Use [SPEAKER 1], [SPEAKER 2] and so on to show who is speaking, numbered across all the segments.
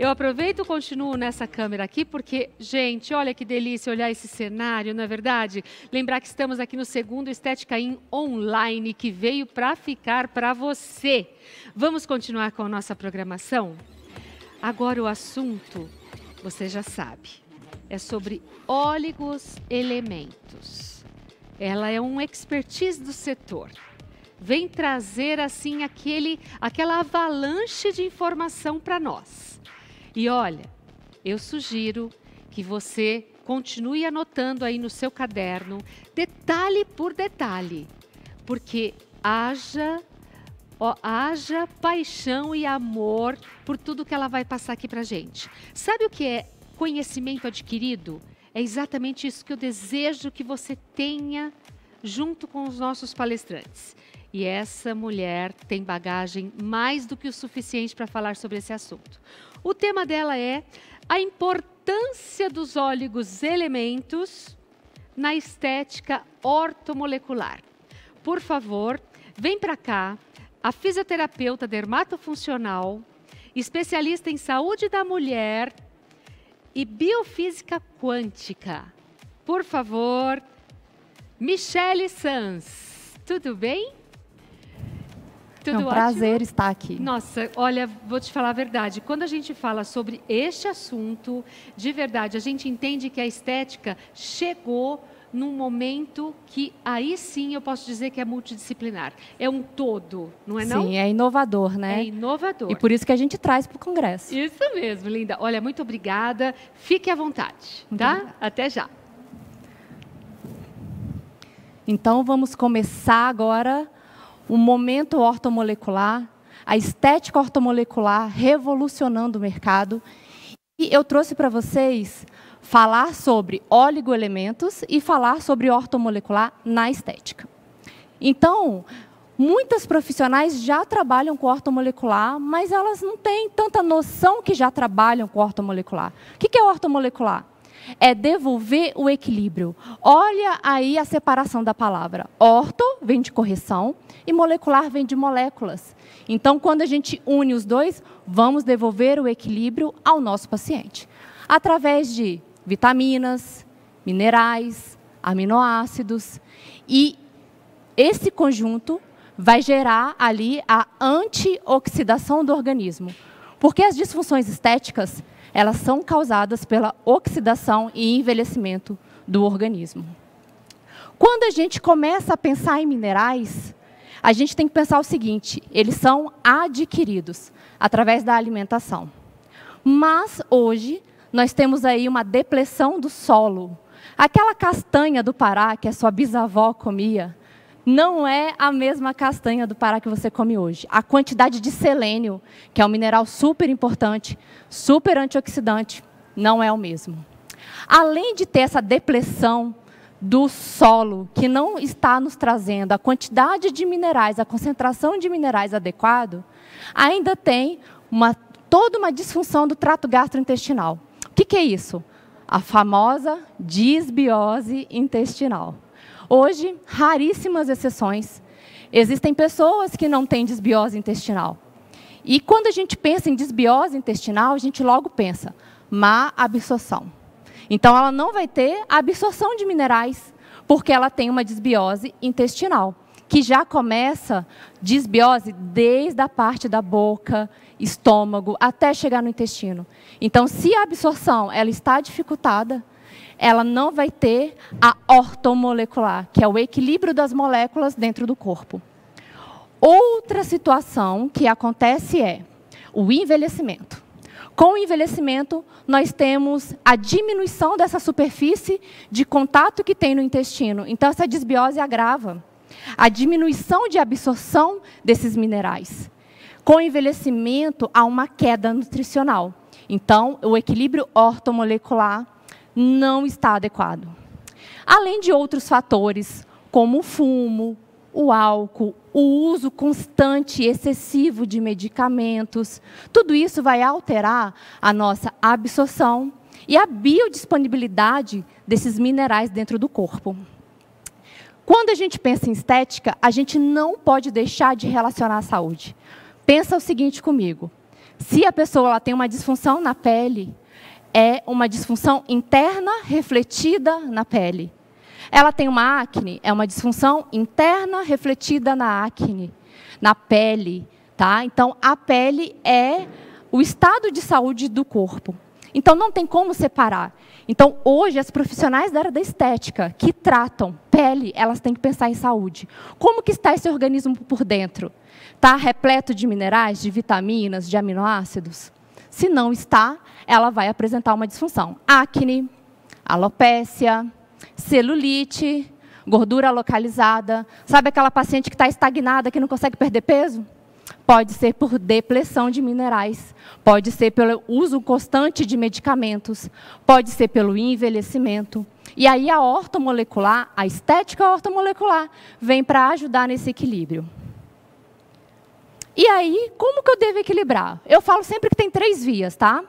[SPEAKER 1] Eu aproveito e continuo nessa câmera aqui, porque, gente, olha que delícia olhar esse cenário, não é verdade? Lembrar que estamos aqui no segundo Estética In Online, que veio para ficar para você. Vamos continuar com a nossa programação? Agora o assunto, você já sabe, é sobre óligos elementos. Ela é um expertise do setor vem trazer assim aquele, aquela avalanche de informação para nós. E olha, eu sugiro que você continue anotando aí no seu caderno, detalhe por detalhe, porque haja ó, haja paixão e amor por tudo que ela vai passar aqui para gente. Sabe o que é conhecimento adquirido? É exatamente isso que eu desejo que você tenha junto com os nossos palestrantes. E essa mulher tem bagagem mais do que o suficiente para falar sobre esse assunto. O tema dela é a importância dos óleos elementos na estética ortomolecular. Por favor, vem para cá a fisioterapeuta dermatofuncional, especialista em saúde da mulher e biofísica quântica. Por favor, Michele Sanz. Tudo bem?
[SPEAKER 2] Tudo é um ótimo? prazer estar aqui.
[SPEAKER 1] Nossa, olha, vou te falar a verdade. Quando a gente fala sobre este assunto, de verdade, a gente entende que a estética chegou num momento que aí sim eu posso dizer que é multidisciplinar. É um todo, não é não?
[SPEAKER 2] Sim, é inovador, né?
[SPEAKER 1] É inovador.
[SPEAKER 2] E por isso que a gente traz para o Congresso.
[SPEAKER 1] Isso mesmo, linda. Olha, muito obrigada. Fique à vontade, muito tá? Obrigada. Até já.
[SPEAKER 2] Então, vamos começar agora o momento ortomolecular, a estética ortomolecular revolucionando o mercado. E eu trouxe para vocês falar sobre oligoelementos e falar sobre ortomolecular na estética. Então, muitas profissionais já trabalham com ortomolecular, mas elas não têm tanta noção que já trabalham com ortomolecular. O que é ortomolecular? É devolver o equilíbrio. Olha aí a separação da palavra. Orto vem de correção e molecular vem de moléculas. Então, quando a gente une os dois, vamos devolver o equilíbrio ao nosso paciente. Através de vitaminas, minerais, aminoácidos. E esse conjunto vai gerar ali a antioxidação do organismo. Porque as disfunções estéticas, elas são causadas pela oxidação e envelhecimento do organismo. Quando a gente começa a pensar em minerais, a gente tem que pensar o seguinte: eles são adquiridos através da alimentação. Mas hoje nós temos aí uma depressão do solo. Aquela castanha do Pará que a sua bisavó comia, não é a mesma castanha do Pará que você come hoje. A quantidade de selênio, que é um mineral super importante, super antioxidante, não é o mesmo. Além de ter essa depressão do solo, que não está nos trazendo a quantidade de minerais, a concentração de minerais adequado, ainda tem uma, toda uma disfunção do trato gastrointestinal. O que, que é isso? A famosa disbiose intestinal. Hoje, raríssimas exceções, existem pessoas que não têm desbiose intestinal. E quando a gente pensa em desbiose intestinal, a gente logo pensa má absorção. Então, ela não vai ter absorção de minerais, porque ela tem uma desbiose intestinal, que já começa desbiose desde a parte da boca, estômago, até chegar no intestino. Então, se a absorção ela está dificultada, ela não vai ter a ortomolecular, que é o equilíbrio das moléculas dentro do corpo. Outra situação que acontece é o envelhecimento. Com o envelhecimento, nós temos a diminuição dessa superfície de contato que tem no intestino. Então, essa desbiose agrava. A diminuição de absorção desses minerais. Com o envelhecimento, há uma queda nutricional. Então, o equilíbrio ortomolecular não está adequado. Além de outros fatores, como o fumo, o álcool, o uso constante e excessivo de medicamentos, tudo isso vai alterar a nossa absorção e a biodisponibilidade desses minerais dentro do corpo. Quando a gente pensa em estética, a gente não pode deixar de relacionar a saúde. Pensa o seguinte comigo: Se a pessoa ela tem uma disfunção na pele, é uma disfunção interna refletida na pele. Ela tem uma acne, é uma disfunção interna refletida na acne, na pele, tá? Então a pele é o estado de saúde do corpo. Então não tem como separar. Então hoje as profissionais da área da estética que tratam pele, elas têm que pensar em saúde. Como que está esse organismo por dentro? Está repleto de minerais, de vitaminas, de aminoácidos? Se não está, ela vai apresentar uma disfunção. Acne, alopécia, celulite, gordura localizada. Sabe aquela paciente que está estagnada, que não consegue perder peso? Pode ser por depressão de minerais, pode ser pelo uso constante de medicamentos, pode ser pelo envelhecimento. E aí a ortomolecular, a estética ortomolecular, vem para ajudar nesse equilíbrio. E aí, como que eu devo equilibrar? Eu falo sempre que tem três vias, tá?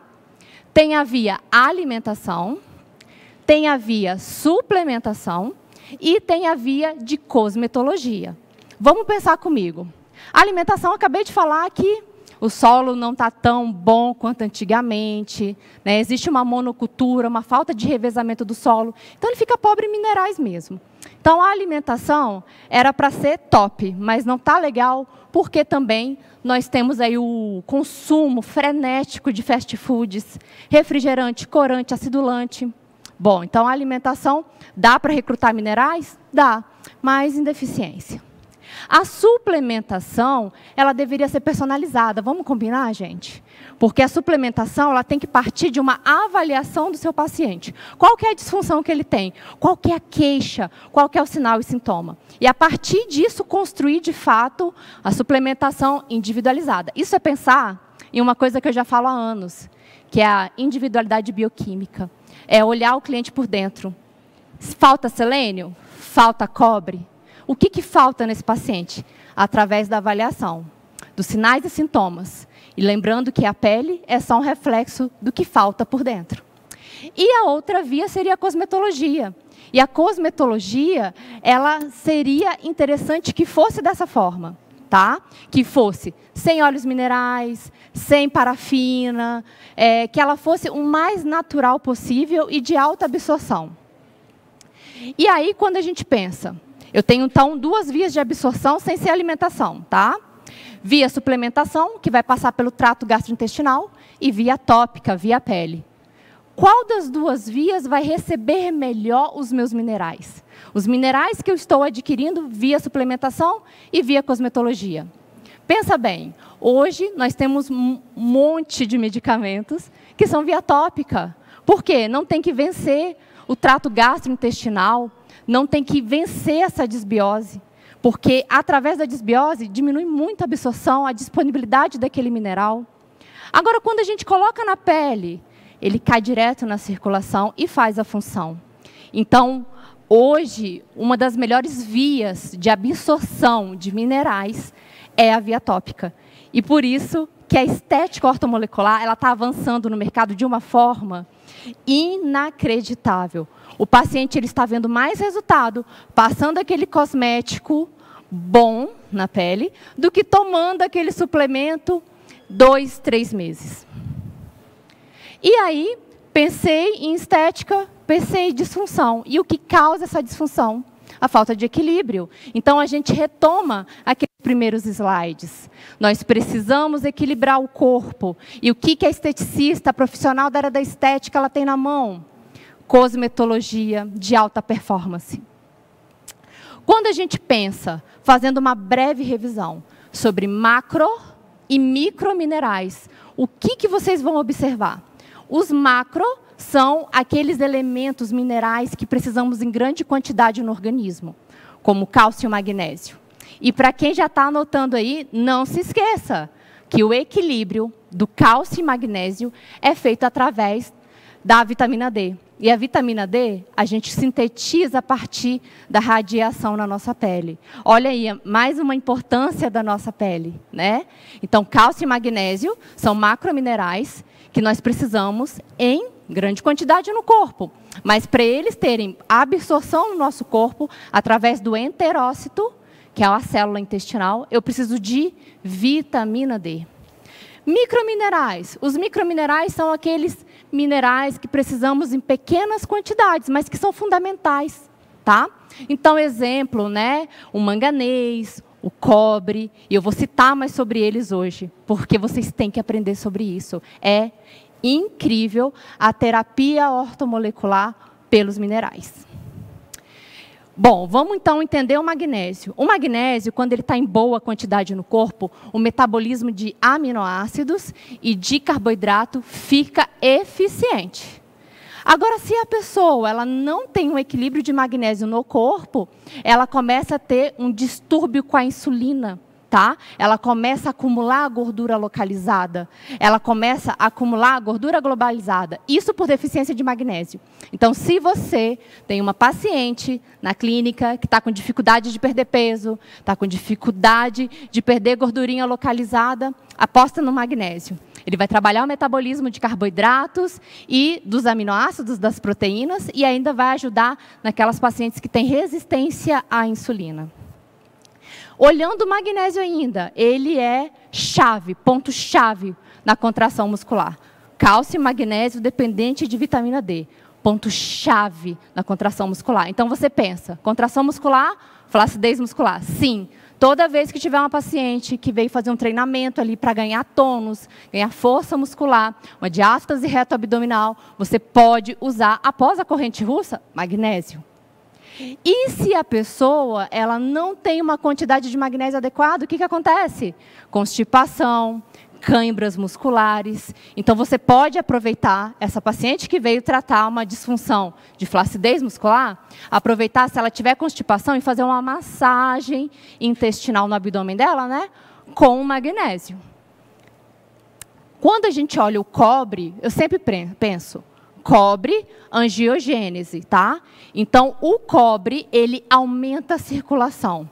[SPEAKER 2] Tem a via alimentação, tem a via suplementação e tem a via de cosmetologia. Vamos pensar comigo. A alimentação, acabei de falar que o solo não está tão bom quanto antigamente, né? existe uma monocultura, uma falta de revezamento do solo, então ele fica pobre em minerais mesmo. Então a alimentação era para ser top, mas não está legal porque também nós temos aí o consumo frenético de fast foods, refrigerante, corante, acidulante. Bom, então a alimentação dá para recrutar minerais? Dá, mas em deficiência. A suplementação, ela deveria ser personalizada. Vamos combinar, gente? Porque a suplementação, ela tem que partir de uma avaliação do seu paciente. Qual que é a disfunção que ele tem? Qual que é a queixa? Qual que é o sinal e sintoma? E a partir disso construir de fato a suplementação individualizada. Isso é pensar em uma coisa que eu já falo há anos, que é a individualidade bioquímica é olhar o cliente por dentro. Falta selênio? Falta cobre? O que, que falta nesse paciente? Através da avaliação dos sinais e sintomas. E lembrando que a pele é só um reflexo do que falta por dentro. E a outra via seria a cosmetologia. E a cosmetologia, ela seria interessante que fosse dessa forma tá? Que fosse sem óleos minerais, sem parafina, é, que ela fosse o mais natural possível e de alta absorção. E aí, quando a gente pensa, eu tenho então duas vias de absorção sem ser alimentação, tá? Via suplementação, que vai passar pelo trato gastrointestinal, e via tópica, via pele. Qual das duas vias vai receber melhor os meus minerais? Os minerais que eu estou adquirindo via suplementação e via cosmetologia. Pensa bem, hoje nós temos um monte de medicamentos que são via tópica. Por quê? Não tem que vencer o trato gastrointestinal, não tem que vencer essa desbiose. Porque através da desbiose diminui muito a absorção, a disponibilidade daquele mineral. Agora, quando a gente coloca na pele, ele cai direto na circulação e faz a função. Então, Hoje, uma das melhores vias de absorção de minerais é a via tópica. E por isso que a estética ortomolecular ela está avançando no mercado de uma forma inacreditável. O paciente ele está vendo mais resultado passando aquele cosmético bom na pele do que tomando aquele suplemento dois, três meses. E aí, pensei em estética pensei em disfunção. E o que causa essa disfunção? A falta de equilíbrio. Então a gente retoma aqueles primeiros slides. Nós precisamos equilibrar o corpo. E o que, que a esteticista, a profissional da área da estética, ela tem na mão? Cosmetologia de alta performance. Quando a gente pensa, fazendo uma breve revisão sobre macro e microminerais, o que, que vocês vão observar? Os macro são aqueles elementos minerais que precisamos em grande quantidade no organismo, como cálcio e magnésio. E para quem já está anotando aí, não se esqueça que o equilíbrio do cálcio e magnésio é feito através da vitamina D. E a vitamina D a gente sintetiza a partir da radiação na nossa pele. Olha aí, mais uma importância da nossa pele, né? Então, cálcio e magnésio são macrominerais que nós precisamos em grande quantidade no corpo. Mas para eles terem absorção no nosso corpo, através do enterócito, que é a célula intestinal, eu preciso de vitamina D. Microminerais. Os microminerais são aqueles minerais que precisamos em pequenas quantidades, mas que são fundamentais, tá? Então, exemplo, né? O manganês, o cobre, e eu vou citar mais sobre eles hoje, porque vocês têm que aprender sobre isso. É incrível a terapia ortomolecular pelos minerais. Bom, vamos então entender o magnésio. O magnésio, quando ele está em boa quantidade no corpo, o metabolismo de aminoácidos e de carboidrato fica eficiente. Agora, se a pessoa ela não tem um equilíbrio de magnésio no corpo, ela começa a ter um distúrbio com a insulina tá? Ela começa a acumular gordura localizada, ela começa a acumular gordura globalizada. Isso por deficiência de magnésio. Então, se você tem uma paciente na clínica que está com dificuldade de perder peso, está com dificuldade de perder gordurinha localizada, aposta no magnésio. Ele vai trabalhar o metabolismo de carboidratos e dos aminoácidos, das proteínas, e ainda vai ajudar naquelas pacientes que têm resistência à insulina. Olhando o magnésio ainda, ele é chave, ponto-chave na contração muscular. Cálcio e magnésio dependente de vitamina D. Ponto-chave na contração muscular. Então você pensa, contração muscular, flacidez muscular. Sim, toda vez que tiver uma paciente que veio fazer um treinamento ali para ganhar tônus, ganhar força muscular, uma diástase reto abdominal, você pode usar, após a corrente russa, magnésio. E se a pessoa ela não tem uma quantidade de magnésio adequada, o que, que acontece? Constipação, câimbras musculares. Então, você pode aproveitar essa paciente que veio tratar uma disfunção de flacidez muscular, aproveitar se ela tiver constipação e fazer uma massagem intestinal no abdômen dela, né? Com magnésio. Quando a gente olha o cobre, eu sempre penso, cobre, angiogênese, tá? Então, o cobre, ele aumenta a circulação.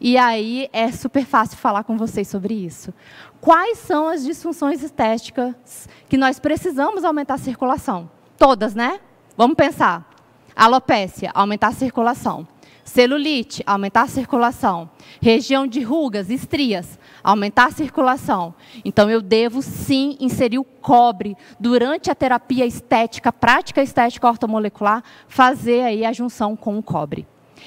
[SPEAKER 2] E aí é super fácil falar com vocês sobre isso. Quais são as disfunções estéticas que nós precisamos aumentar a circulação? Todas, né? Vamos pensar. Alopécia, aumentar a circulação. Celulite, aumentar a circulação. Região de rugas, estrias, aumentar a circulação. Então, eu devo sim inserir o cobre durante a terapia estética, prática estética ortomolecular, fazer aí a junção com o cobre.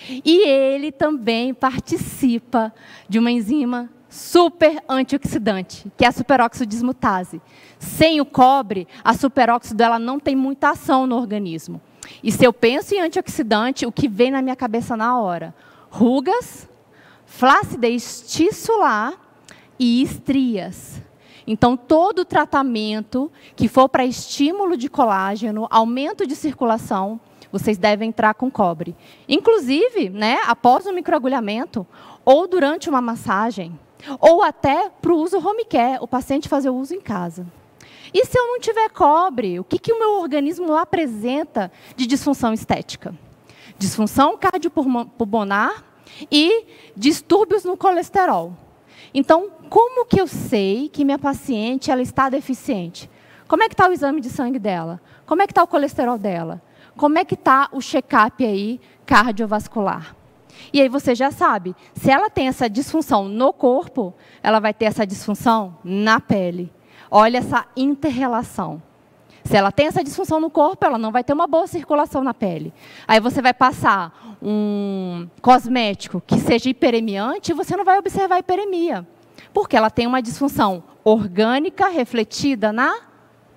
[SPEAKER 2] E ele também participa de uma enzima super antioxidante, que é a superóxido dismutase. Sem o cobre, a superóxido ela não tem muita ação no organismo. E se eu penso em antioxidante, o que vem na minha cabeça na hora? Rugas, flacidez tissular e estrias. Então, todo tratamento que for para estímulo de colágeno, aumento de circulação, vocês devem entrar com cobre. Inclusive, né, após o microagulhamento, ou durante uma massagem, ou até para o uso home care, o paciente fazer o uso em casa. E se eu não tiver cobre, o que, que o meu organismo apresenta de disfunção estética? Disfunção cardiopulmonar e distúrbios no colesterol. Então, como que eu sei que minha paciente ela está deficiente? Como é que está o exame de sangue dela? Como é que está o colesterol dela? Como é que está o check-up aí cardiovascular? E aí você já sabe, se ela tem essa disfunção no corpo, ela vai ter essa disfunção na pele. Olha essa interrelação. Se ela tem essa disfunção no corpo, ela não vai ter uma boa circulação na pele. Aí você vai passar um cosmético que seja hiperemiante e você não vai observar hiperemia. Porque ela tem uma disfunção orgânica refletida na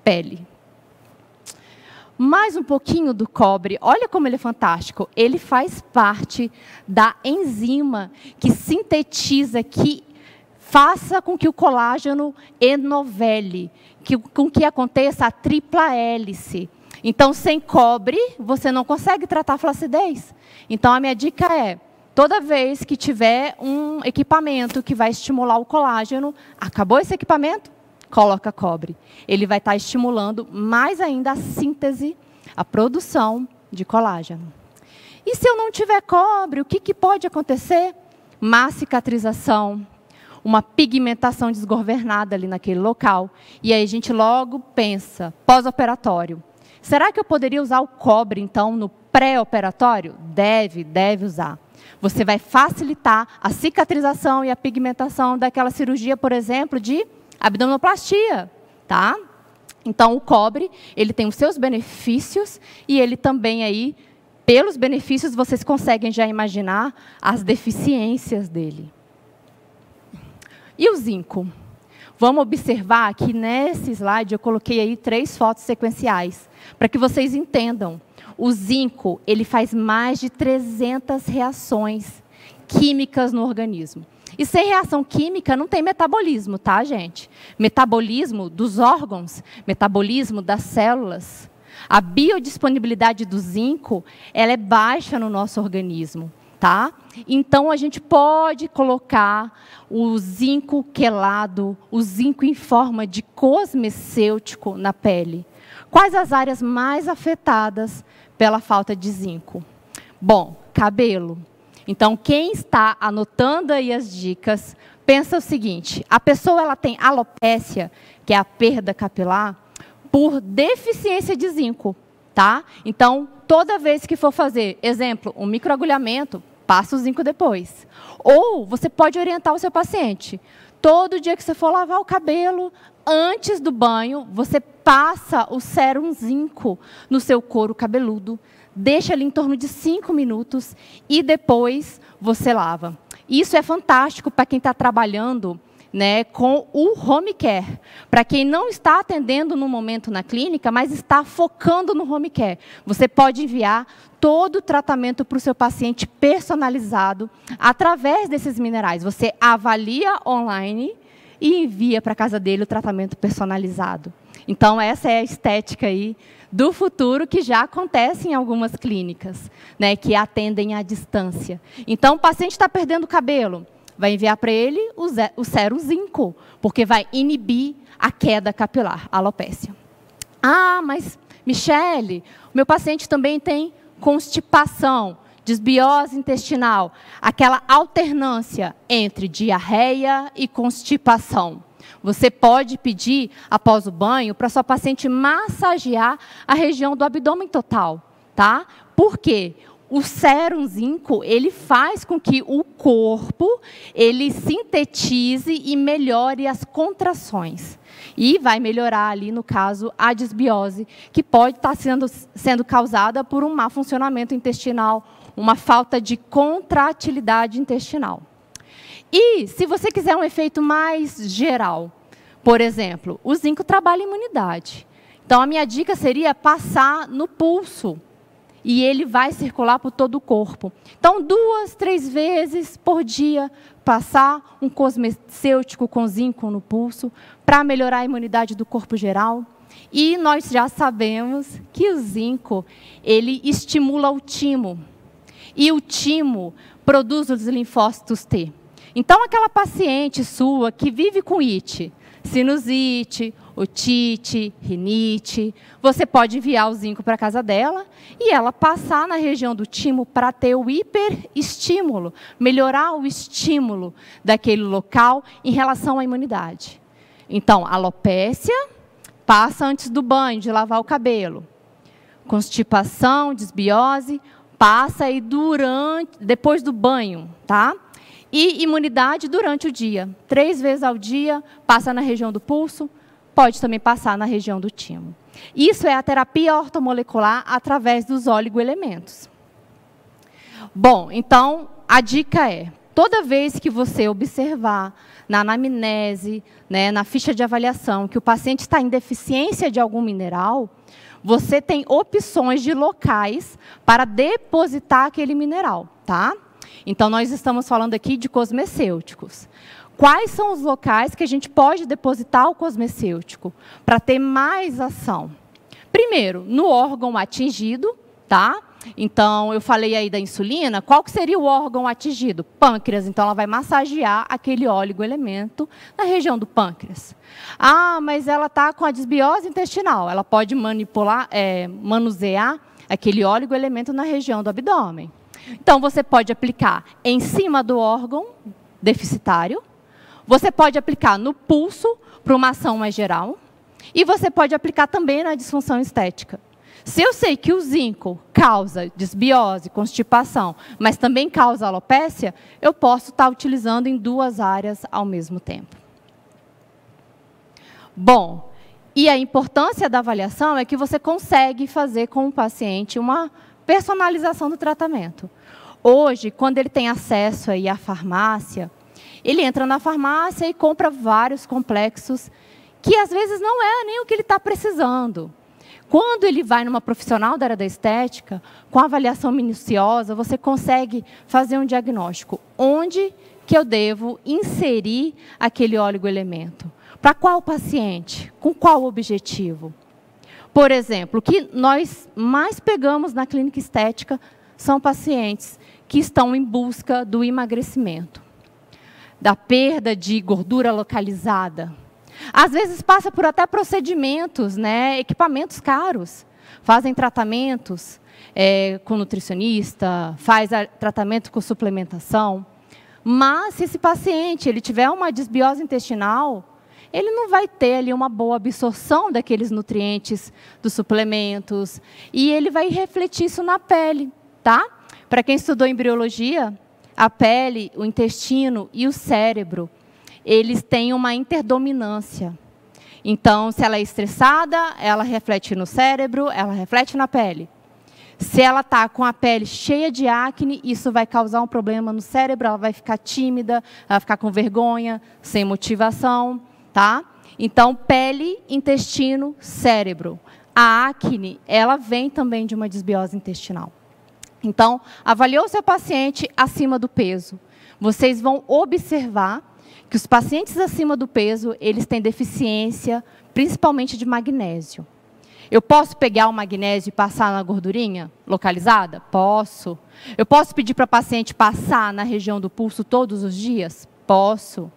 [SPEAKER 2] pele. Mais um pouquinho do cobre. Olha como ele é fantástico. Ele faz parte da enzima que sintetiza, que faça com que o colágeno enovele, que, com que aconteça a tripla hélice. Então, sem cobre, você não consegue tratar a flacidez. Então, a minha dica é, toda vez que tiver um equipamento que vai estimular o colágeno, acabou esse equipamento? Coloca cobre. Ele vai estar estimulando mais ainda a síntese, a produção de colágeno. E se eu não tiver cobre, o que, que pode acontecer? Má cicatrização, uma pigmentação desgovernada ali naquele local. E aí a gente logo pensa, pós-operatório. Será que eu poderia usar o cobre, então, no pré-operatório? Deve, deve usar. Você vai facilitar a cicatrização e a pigmentação daquela cirurgia, por exemplo, de Abdominoplastia, tá? Então, o cobre, ele tem os seus benefícios e ele também aí, pelos benefícios, vocês conseguem já imaginar as deficiências dele. E o zinco? Vamos observar que nesse slide eu coloquei aí três fotos sequenciais, para que vocês entendam. O zinco, ele faz mais de 300 reações químicas no organismo. E sem reação química não tem metabolismo, tá, gente? Metabolismo dos órgãos, metabolismo das células. A biodisponibilidade do zinco, ela é baixa no nosso organismo, tá? Então a gente pode colocar o zinco quelado, o zinco em forma de cosmecêutico na pele. Quais as áreas mais afetadas pela falta de zinco? Bom, cabelo. Então, quem está anotando aí as dicas, pensa o seguinte: a pessoa ela tem alopécia, que é a perda capilar, por deficiência de zinco, tá? Então, toda vez que for fazer, exemplo, um microagulhamento, passa o zinco depois. Ou você pode orientar o seu paciente. Todo dia que você for lavar o cabelo, antes do banho, você passa o sérum zinco no seu couro cabeludo deixa ali em torno de cinco minutos e depois você lava. Isso é fantástico para quem está trabalhando né, com o home care. Para quem não está atendendo no momento na clínica, mas está focando no home care. Você pode enviar todo o tratamento para o seu paciente personalizado através desses minerais. Você avalia online e envia para a casa dele o tratamento personalizado. Então, essa é a estética aí do futuro que já acontece em algumas clínicas, né, que atendem à distância. Então, o paciente está perdendo cabelo, vai enviar para ele o, o sérum zinco, porque vai inibir a queda capilar, a alopécia. Ah, mas, Michele, o meu paciente também tem constipação, desbiose intestinal, aquela alternância entre diarreia e constipação. Você pode pedir, após o banho, para sua paciente massagear a região do abdômen total, tá? Por quê? O sérum zinco, ele faz com que o corpo, ele sintetize e melhore as contrações. E vai melhorar ali, no caso, a desbiose, que pode estar sendo, sendo causada por um mau funcionamento intestinal, uma falta de contratilidade intestinal. E, se você quiser um efeito mais geral, por exemplo, o zinco trabalha imunidade. Então, a minha dica seria passar no pulso. E ele vai circular por todo o corpo. Então, duas, três vezes por dia, passar um cosmecêutico com zinco no pulso, para melhorar a imunidade do corpo geral. E nós já sabemos que o zinco, ele estimula o timo. E o timo produz os linfócitos T. Então, aquela paciente sua que vive com IT, sinusite, otite, rinite, você pode enviar o zinco para casa dela e ela passar na região do timo para ter o hiperestímulo, melhorar o estímulo daquele local em relação à imunidade. Então, alopécia, passa antes do banho, de lavar o cabelo. Constipação, desbiose, passa aí durante, depois do banho, tá? E imunidade durante o dia. Três vezes ao dia, passa na região do pulso, pode também passar na região do timo. Isso é a terapia ortomolecular através dos oligoelementos. Bom, então, a dica é, toda vez que você observar na anamnese, né, na ficha de avaliação, que o paciente está em deficiência de algum mineral, você tem opções de locais para depositar aquele mineral, tá? Então, nós estamos falando aqui de cosmecêuticos. Quais são os locais que a gente pode depositar o cosmecêutico para ter mais ação? Primeiro, no órgão atingido, tá? Então, eu falei aí da insulina, qual que seria o órgão atingido? Pâncreas, então ela vai massagear aquele elemento na região do pâncreas. Ah, mas ela está com a desbiose intestinal, ela pode manipular, é, manusear aquele elemento na região do abdômen. Então, você pode aplicar em cima do órgão deficitário, você pode aplicar no pulso, para uma ação mais geral, e você pode aplicar também na disfunção estética. Se eu sei que o zinco causa desbiose, constipação, mas também causa alopécia, eu posso estar utilizando em duas áreas ao mesmo tempo. Bom, e a importância da avaliação é que você consegue fazer com o paciente uma personalização do tratamento. Hoje, quando ele tem acesso aí à farmácia, ele entra na farmácia e compra vários complexos que às vezes não é nem o que ele está precisando. Quando ele vai numa profissional da área da estética, com avaliação minuciosa, você consegue fazer um diagnóstico. Onde que eu devo inserir aquele elemento? Para qual paciente? Com qual objetivo? Por exemplo, o que nós mais pegamos na clínica estética são pacientes que estão em busca do emagrecimento, da perda de gordura localizada, às vezes passa por até procedimentos, né, equipamentos caros. Fazem tratamentos é, com nutricionista, faz tratamento com suplementação. Mas se esse paciente ele tiver uma desbiose intestinal, ele não vai ter ali uma boa absorção daqueles nutrientes dos suplementos e ele vai refletir isso na pele, tá? Para quem estudou embriologia, a pele, o intestino e o cérebro eles têm uma interdominância. Então, se ela é estressada, ela reflete no cérebro, ela reflete na pele. Se ela está com a pele cheia de acne, isso vai causar um problema no cérebro, ela vai ficar tímida, ela vai ficar com vergonha, sem motivação, tá? Então, pele, intestino, cérebro. A acne, ela vem também de uma desbiose intestinal. Então, avaliou o seu paciente acima do peso. Vocês vão observar que os pacientes acima do peso, eles têm deficiência, principalmente de magnésio. Eu posso pegar o magnésio e passar na gordurinha localizada? Posso. Eu posso pedir para a paciente passar na região do pulso todos os dias? Posso.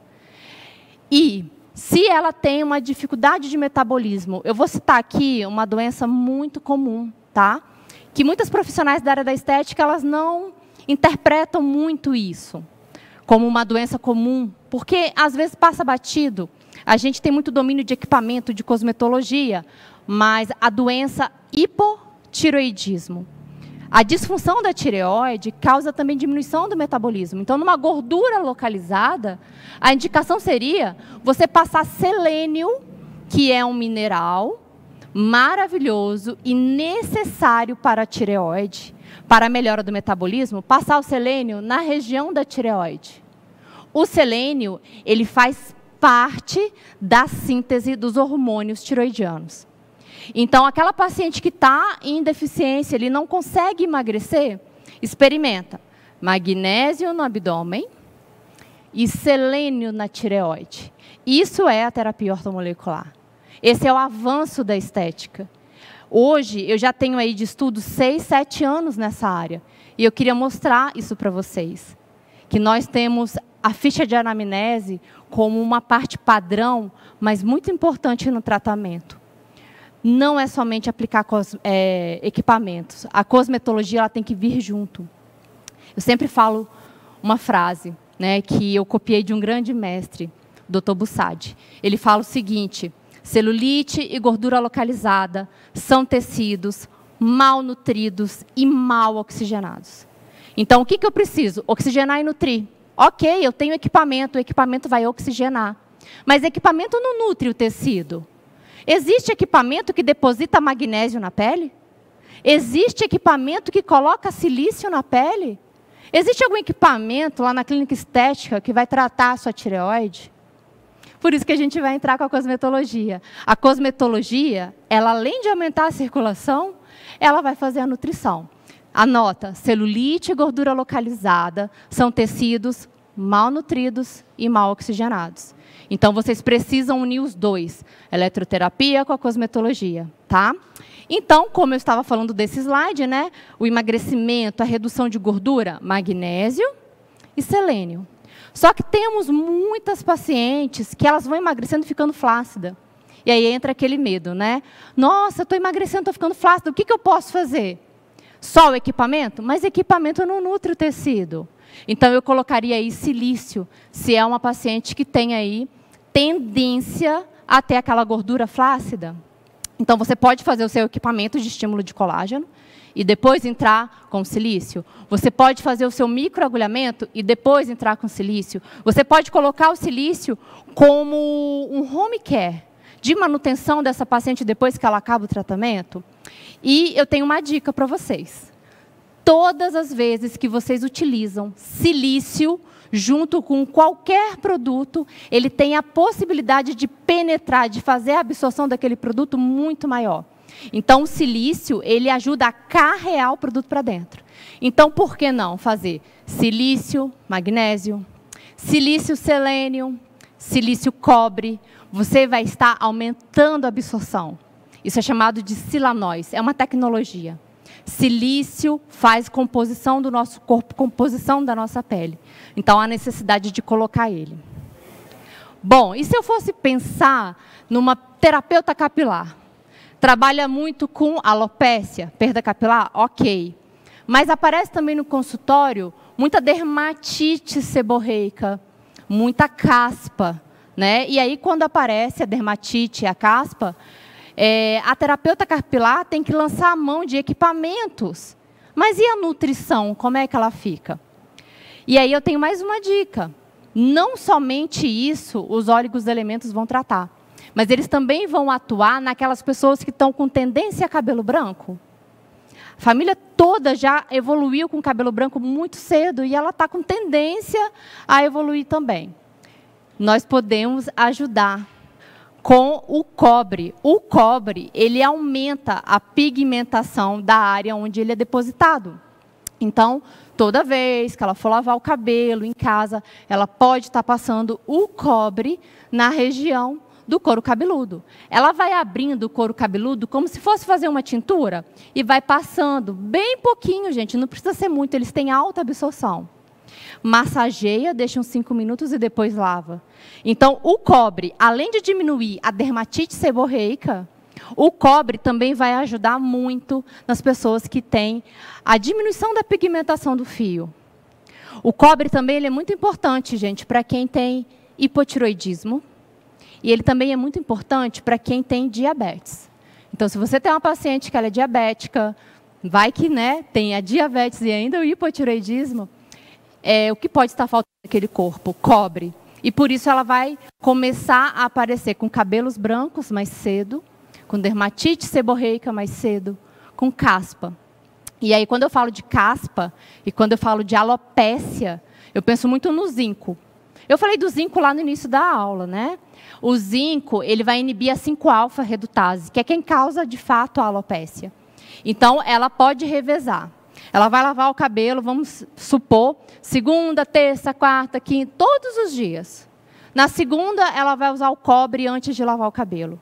[SPEAKER 2] E se ela tem uma dificuldade de metabolismo, eu vou citar aqui uma doença muito comum, tá? Que muitas profissionais da área da estética, elas não interpretam muito isso como uma doença comum, porque às vezes passa batido. A gente tem muito domínio de equipamento, de cosmetologia, mas a doença hipotiroidismo. A disfunção da tireoide causa também diminuição do metabolismo. Então, numa gordura localizada, a indicação seria você passar selênio, que é um mineral maravilhoso e necessário para a tireoide, para a melhora do metabolismo, passar o selênio na região da tireoide. O selênio, ele faz parte da síntese dos hormônios tiroidianos. Então, aquela paciente que está em deficiência, ele não consegue emagrecer, experimenta magnésio no abdômen e selênio na tireoide. Isso é a terapia ortomolecular. Esse é o avanço da estética. Hoje, eu já tenho aí de estudo seis, sete anos nessa área. E eu queria mostrar isso para vocês. Que nós temos a ficha de anamnese como uma parte padrão, mas muito importante no tratamento. Não é somente aplicar é, equipamentos. A cosmetologia ela tem que vir junto. Eu sempre falo uma frase né, que eu copiei de um grande mestre, Dr. Bussadi. Ele fala o seguinte: Celulite e gordura localizada são tecidos mal nutridos e mal oxigenados. Então, o que, que eu preciso? Oxigenar e nutrir. Ok, eu tenho equipamento, o equipamento vai oxigenar. Mas equipamento não nutre o tecido. Existe equipamento que deposita magnésio na pele? Existe equipamento que coloca silício na pele? Existe algum equipamento lá na clínica estética que vai tratar a sua tireoide? Por isso que a gente vai entrar com a cosmetologia. A cosmetologia, ela além de aumentar a circulação, ela vai fazer a nutrição. Anota, celulite e gordura localizada são tecidos mal nutridos e mal oxigenados. Então vocês precisam unir os dois, eletroterapia com a cosmetologia, tá? Então, como eu estava falando desse slide, né, o emagrecimento, a redução de gordura, magnésio e selênio. Só que temos muitas pacientes que elas vão emagrecendo ficando flácida. E aí entra aquele medo, né? Nossa, estou emagrecendo, estou ficando flácida, o que, que eu posso fazer? Só o equipamento? Mas equipamento não nutre o tecido. Então eu colocaria aí silício, se é uma paciente que tem aí tendência a ter aquela gordura flácida. Então você pode fazer o seu equipamento de estímulo de colágeno, e depois entrar com silício. Você pode fazer o seu microagulhamento e depois entrar com silício. Você pode colocar o silício como um home care. de manutenção dessa paciente depois que ela acaba o tratamento. E eu tenho uma dica para vocês. Todas as vezes que vocês utilizam silício junto com qualquer produto, ele tem a possibilidade de penetrar, de fazer a absorção daquele produto muito maior. Então, o silício, ele ajuda a carrear o produto para dentro. Então, por que não fazer silício, magnésio, silício selênio, silício cobre? Você vai estar aumentando a absorção. Isso é chamado de silanóis, é uma tecnologia. Silício faz composição do nosso corpo, composição da nossa pele. Então há necessidade de colocar ele. Bom, e se eu fosse pensar numa terapeuta capilar? Trabalha muito com alopécia, perda capilar? Ok. Mas aparece também no consultório muita dermatite seborreica, muita caspa. Né? E aí, quando aparece a dermatite e a caspa, é, a terapeuta capilar tem que lançar a mão de equipamentos. Mas e a nutrição? Como é que ela fica? E aí eu tenho mais uma dica. Não somente isso os óleos elementos vão tratar, mas eles também vão atuar naquelas pessoas que estão com tendência a cabelo branco. A família toda já evoluiu com cabelo branco muito cedo e ela está com tendência a evoluir também. Nós podemos ajudar com o cobre. O cobre, ele aumenta a pigmentação da área onde ele é depositado. Então, toda vez que ela for lavar o cabelo em casa, ela pode estar passando o cobre na região do couro cabeludo. Ela vai abrindo o couro cabeludo como se fosse fazer uma tintura e vai passando bem pouquinho, gente, não precisa ser muito, eles têm alta absorção massageia, deixa uns 5 minutos e depois lava. Então, o cobre, além de diminuir a dermatite seborreica, o cobre também vai ajudar muito nas pessoas que têm a diminuição da pigmentação do fio. O cobre também é muito importante, gente, para quem tem hipotiroidismo. E ele também é muito importante para quem tem diabetes. Então, se você tem uma paciente que é diabética, vai que né, tem a diabetes e ainda o hipotiroidismo, é, o que pode estar faltando naquele corpo? Cobre. E por isso ela vai começar a aparecer com cabelos brancos mais cedo, com dermatite seborreica mais cedo, com caspa. E aí, quando eu falo de caspa e quando eu falo de alopécia, eu penso muito no zinco. Eu falei do zinco lá no início da aula, né? O zinco, ele vai inibir a 5-alfa redutase, que é quem causa de fato a alopécia. Então, ela pode revezar. Ela vai lavar o cabelo, vamos supor, segunda, terça, quarta, quinta, todos os dias. Na segunda, ela vai usar o cobre antes de lavar o cabelo.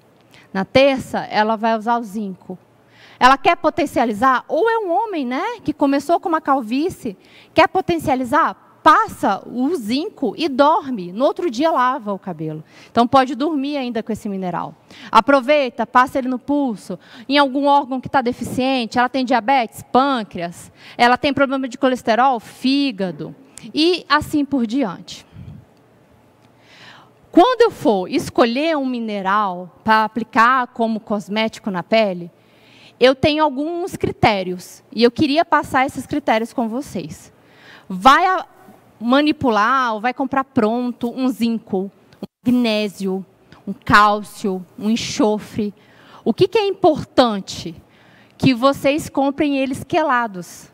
[SPEAKER 2] Na terça, ela vai usar o zinco. Ela quer potencializar, ou é um homem, né, que começou com uma calvície, quer potencializar, passa o zinco e dorme. No outro dia lava o cabelo. Então pode dormir ainda com esse mineral. Aproveita, passa ele no pulso. Em algum órgão que está deficiente, ela tem diabetes, pâncreas. Ela tem problema de colesterol, fígado. E assim por diante. Quando eu for escolher um mineral para aplicar como cosmético na pele, eu tenho alguns critérios. E eu queria passar esses critérios com vocês. Vai manipular ou vai comprar pronto um zinco, um magnésio, um cálcio, um enxofre. O que, que é importante? Que vocês comprem eles quelados,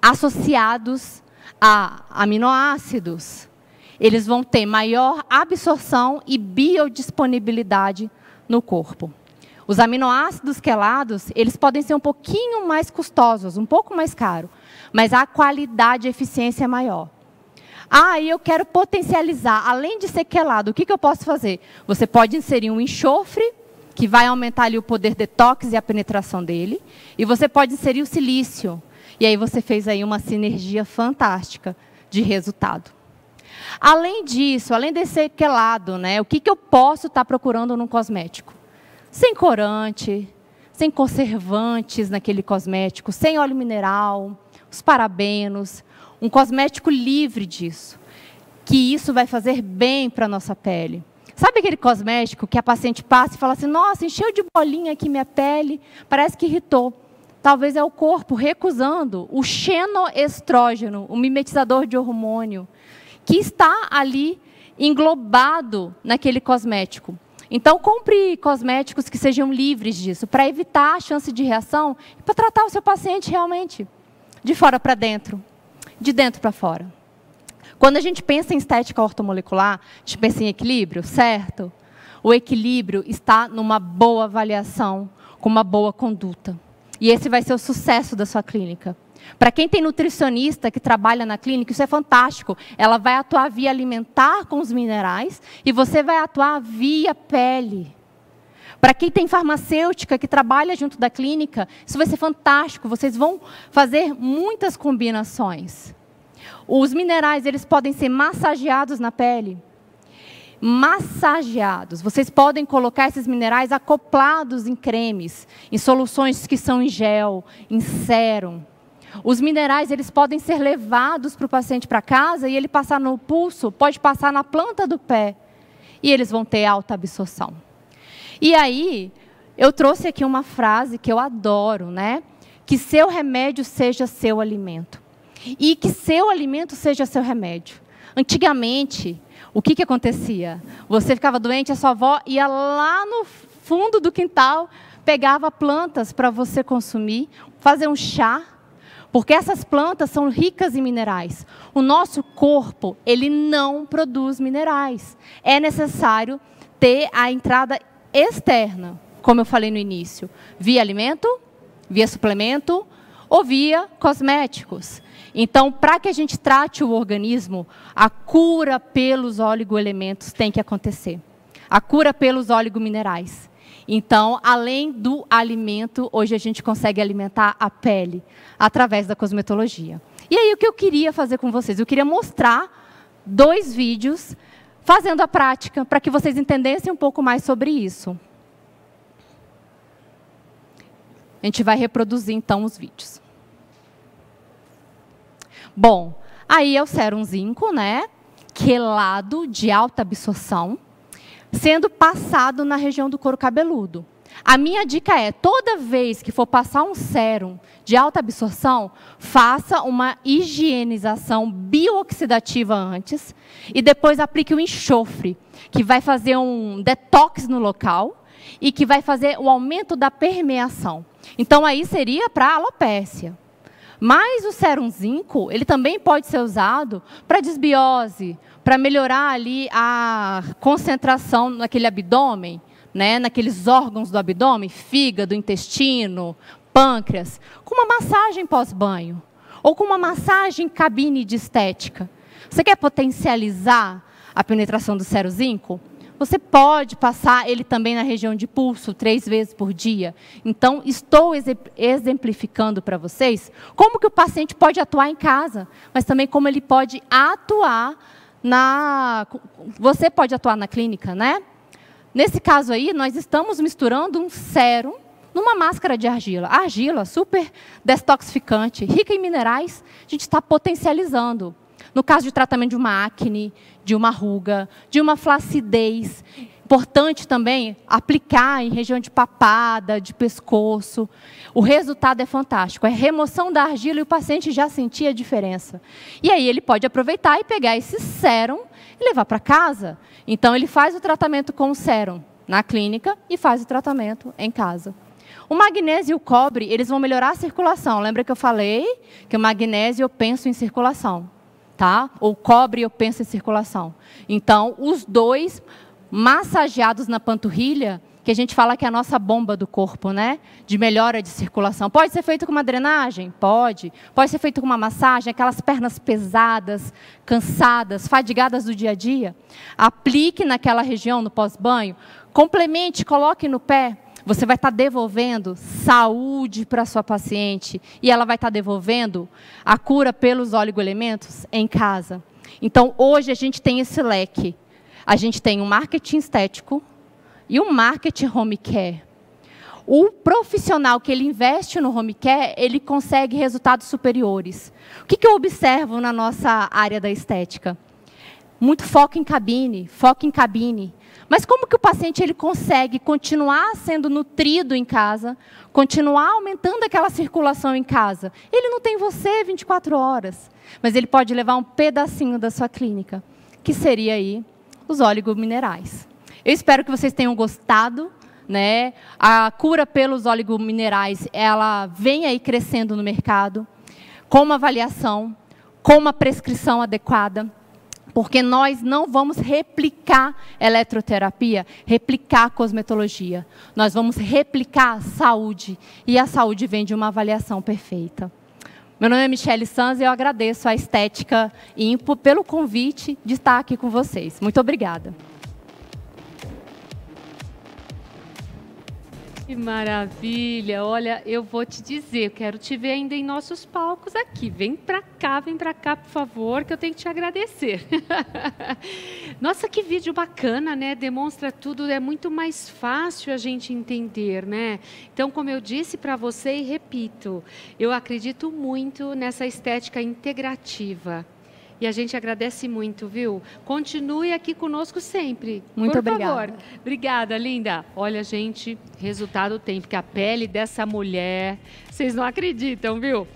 [SPEAKER 2] associados a aminoácidos. Eles vão ter maior absorção e biodisponibilidade no corpo. Os aminoácidos quelados, eles podem ser um pouquinho mais custosos, um pouco mais caro, mas a qualidade e eficiência é maior. Ah, eu quero potencializar, além de ser quelado, o que, que eu posso fazer? Você pode inserir um enxofre, que vai aumentar ali o poder detox e a penetração dele, e você pode inserir o silício. E aí você fez aí uma sinergia fantástica de resultado. Além disso, além de ser quelado, né, o que, que eu posso estar procurando num cosmético? Sem corante, sem conservantes naquele cosmético, sem óleo mineral, os parabenos, um cosmético livre disso, que isso vai fazer bem para a nossa pele. Sabe aquele cosmético que a paciente passa e fala assim: nossa, encheu de bolinha aqui minha pele, parece que irritou. Talvez é o corpo recusando o xenoestrógeno, o mimetizador de hormônio, que está ali englobado naquele cosmético. Então, compre cosméticos que sejam livres disso, para evitar a chance de reação e para tratar o seu paciente realmente, de fora para dentro, de dentro para fora. Quando a gente pensa em estética ortomolecular, a gente pensa em equilíbrio, certo? O equilíbrio está numa boa avaliação, com uma boa conduta. E esse vai ser o sucesso da sua clínica. Para quem tem nutricionista que trabalha na clínica, isso é fantástico. Ela vai atuar via alimentar com os minerais e você vai atuar via pele. Para quem tem farmacêutica que trabalha junto da clínica, isso vai ser fantástico. Vocês vão fazer muitas combinações. Os minerais, eles podem ser massageados na pele. Massageados. Vocês podem colocar esses minerais acoplados em cremes, em soluções que são em gel, em sérum. Os minerais eles podem ser levados para o paciente para casa e ele passar no pulso, pode passar na planta do pé e eles vão ter alta absorção. E aí, eu trouxe aqui uma frase que eu adoro, né? Que seu remédio seja seu alimento. E que seu alimento seja seu remédio. Antigamente, o que, que acontecia? Você ficava doente, a sua avó ia lá no fundo do quintal, pegava plantas para você consumir, fazer um chá, porque essas plantas são ricas em minerais. O nosso corpo, ele não produz minerais. É necessário ter a entrada externa, como eu falei no início, via alimento, via suplemento ou via cosméticos. Então, para que a gente trate o organismo, a cura pelos oligoelementos tem que acontecer. A cura pelos oligominerais. Então, além do alimento, hoje a gente consegue alimentar a pele através da cosmetologia. E aí, o que eu queria fazer com vocês? Eu queria mostrar dois vídeos fazendo a prática, para que vocês entendessem um pouco mais sobre isso. A gente vai reproduzir então os vídeos. Bom, aí é o sérum zinco, né? Quelado de alta absorção sendo passado na região do couro cabeludo. A minha dica é, toda vez que for passar um sérum de alta absorção, faça uma higienização biooxidativa antes e depois aplique o enxofre, que vai fazer um detox no local e que vai fazer o aumento da permeação. Então aí seria para alopécia. Mas o sérum zinco, ele também pode ser usado para desbiose, para melhorar ali a concentração naquele abdômen, né, naqueles órgãos do abdômen, fígado, intestino, pâncreas, com uma massagem pós-banho ou com uma massagem cabine de estética. Você quer potencializar a penetração do zinco? Você pode passar ele também na região de pulso três vezes por dia. Então, estou exemplificando para vocês como que o paciente pode atuar em casa, mas também como ele pode atuar na. Você pode atuar na clínica, né? Nesse caso aí, nós estamos misturando um sérum numa máscara de argila. A argila, super detoxificante, rica em minerais, a gente está potencializando. No caso de tratamento de uma acne, de uma ruga, de uma flacidez, Importante também aplicar em região de papada, de pescoço. O resultado é fantástico. É remoção da argila e o paciente já sentia a diferença. E aí ele pode aproveitar e pegar esse sérum e levar para casa. Então ele faz o tratamento com o sérum na clínica e faz o tratamento em casa. O magnésio e o cobre, eles vão melhorar a circulação. Lembra que eu falei que o magnésio eu penso em circulação, tá? O cobre eu penso em circulação. Então, os dois massageados na panturrilha, que a gente fala que é a nossa bomba do corpo, né? De melhora de circulação. Pode ser feito com uma drenagem? Pode. Pode ser feito com uma massagem, aquelas pernas pesadas, cansadas, fadigadas do dia a dia. Aplique naquela região no pós-banho. Complemente, coloque no pé. Você vai estar devolvendo saúde para a sua paciente e ela vai estar devolvendo a cura pelos oligoelementos em casa. Então, hoje a gente tem esse leque a gente tem um marketing estético e um marketing home care. O profissional que ele investe no home care, ele consegue resultados superiores. O que, que eu observo na nossa área da estética? Muito foco em cabine, foco em cabine. Mas como que o paciente ele consegue continuar sendo nutrido em casa, continuar aumentando aquela circulação em casa? Ele não tem você 24 horas, mas ele pode levar um pedacinho da sua clínica, que seria aí os oligominerais. Eu espero que vocês tenham gostado. Né? A cura pelos oligominerais, ela vem aí crescendo no mercado, com uma avaliação, com uma prescrição adequada, porque nós não vamos replicar eletroterapia, replicar cosmetologia. Nós vamos replicar saúde, e a saúde vem de uma avaliação perfeita. Meu nome é Michele Sanz e eu agradeço a Estética Impo pelo convite de estar aqui com vocês. Muito obrigada.
[SPEAKER 1] Que maravilha! Olha, eu vou te dizer, quero te ver ainda em nossos palcos aqui. Vem para cá, vem para cá, por favor, que eu tenho que te agradecer. Nossa, que vídeo bacana, né? Demonstra tudo, é muito mais fácil a gente entender, né? Então, como eu disse para você e repito, eu acredito muito nessa estética integrativa. E a gente agradece muito, viu? Continue aqui conosco sempre.
[SPEAKER 2] Muito
[SPEAKER 1] por
[SPEAKER 2] obrigada.
[SPEAKER 1] Favor. Obrigada, linda. Olha, gente, resultado tem, porque a pele dessa mulher, vocês não acreditam, viu?